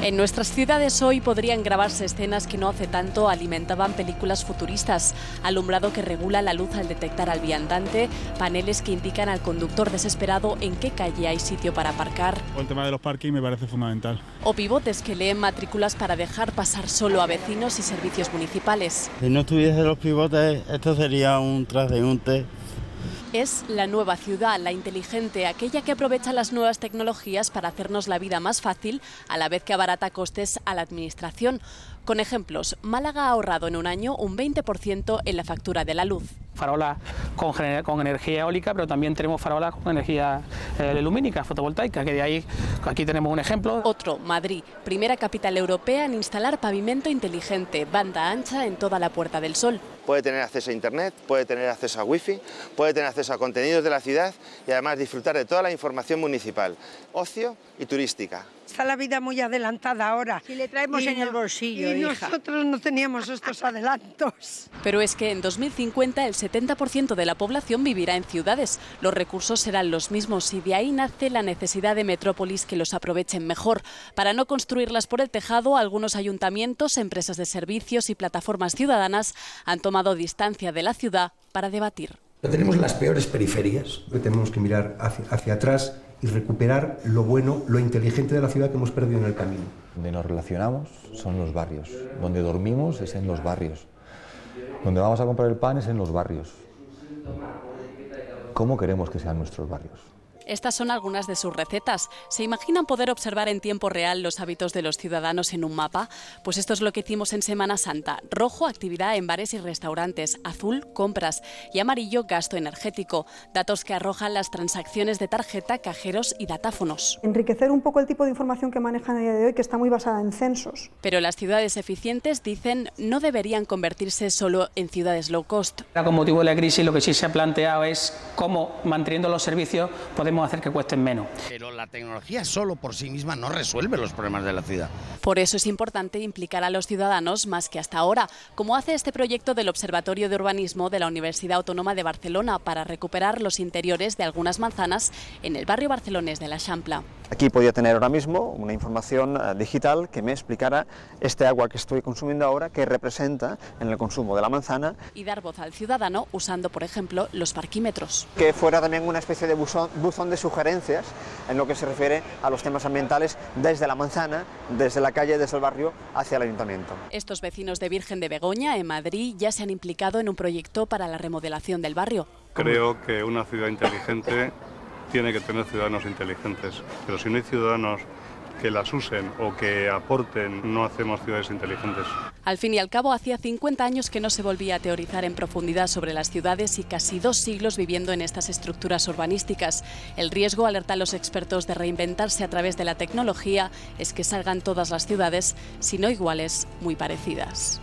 En nuestras ciudades hoy podrían grabarse escenas que no hace tanto alimentaban películas futuristas. Alumbrado que regula la luz al detectar al viandante, paneles que indican al conductor desesperado en qué calle hay sitio para aparcar. El tema de los parking me parece fundamental. O pivotes que leen matrículas para dejar pasar solo a vecinos y servicios municipales. Si no estuviese los pivotes, esto sería un transeúnte es la nueva ciudad, la inteligente, aquella que aprovecha las nuevas tecnologías para hacernos la vida más fácil, a la vez que abarata costes a la administración. Con ejemplos, Málaga ha ahorrado en un año un 20% en la factura de la luz. Farolas con, energía eólica, pero también tenemos farolas con energía eh, lumínica, fotovoltaica, que de ahí aquí tenemos un ejemplo. Otro, Madrid, primera capital europea en instalar pavimento inteligente, banda ancha en toda la Puerta del Sol. Puede tener acceso a internet, puede tener acceso a wifi, puede tener acceso a contenidos de la ciudad y además disfrutar de toda la información municipal, ocio y turística. Está la vida muy adelantada ahora. Si le traemos en el bolsillo, Y nosotros no teníamos estos adelantos. Pero es que en 2050 el 70% de la población vivirá en ciudades. Los recursos serán los mismos y de ahí nace la necesidad de metrópolis que los aprovechen mejor. Para no construirlas por el tejado, algunos ayuntamientos, empresas de servicios y plataformas ciudadanas han tomado distancia de la ciudad para debatir. Tenemos las peores periferias. Tenemos que mirar hacia, hacia atrás y recuperar lo bueno, lo inteligente de la ciudad que hemos perdido en el camino. Donde nos relacionamos son los barrios, donde dormimos es en los barrios, donde vamos a comprar el pan es en los barrios. ¿Cómo queremos que sean nuestros barrios? Estas son algunas de sus recetas. ¿Se imaginan poder observar en tiempo real los hábitos de los ciudadanos en un mapa? Pues esto es lo que hicimos en Semana Santa. Rojo, actividad en bares y restaurantes. Azul, compras. Y amarillo, gasto energético. Datos que arrojan las transacciones de tarjeta, cajeros y datáfonos. Enriquecer un poco el tipo de información que manejan a día de hoy, que está muy basada en censos. Pero las ciudades eficientes, dicen, no deberían convertirse solo en ciudades low cost. Con motivo de la crisis, lo que sí se ha planteado es cómo, manteniendo los servicios, podemos hacer que cuesten menos. Pero la tecnología solo por sí misma no resuelve los problemas de la ciudad. Por eso es importante implicar a los ciudadanos más que hasta ahora, como hace este proyecto del Observatorio de Urbanismo de la Universidad Autónoma de Barcelona para recuperar los interiores de algunas manzanas en el barrio barcelonés de la Champla. Aquí podía tener ahora mismo una información eh, digital que me explicara este agua que estoy consumiendo ahora, que representa en el consumo de la manzana. Y dar voz al ciudadano usando, por ejemplo, los parquímetros. Que fuera también una especie de buzón, buzón de sugerencias en lo que se refiere a los temas ambientales desde la manzana, desde la calle, desde el barrio, hacia el ayuntamiento. Estos vecinos de Virgen de Begoña, en Madrid, ya se han implicado en un proyecto para la remodelación del barrio. Creo que una ciudad inteligente tiene que tener ciudadanos inteligentes, pero si no hay ciudadanos que las usen o que aporten, no hacemos ciudades inteligentes. Al fin y al cabo, hacía 50 años que no se volvía a teorizar en profundidad sobre las ciudades y casi dos siglos viviendo en estas estructuras urbanísticas. El riesgo, alertan los expertos, de reinventarse a través de la tecnología es que salgan todas las ciudades, si no iguales, muy parecidas.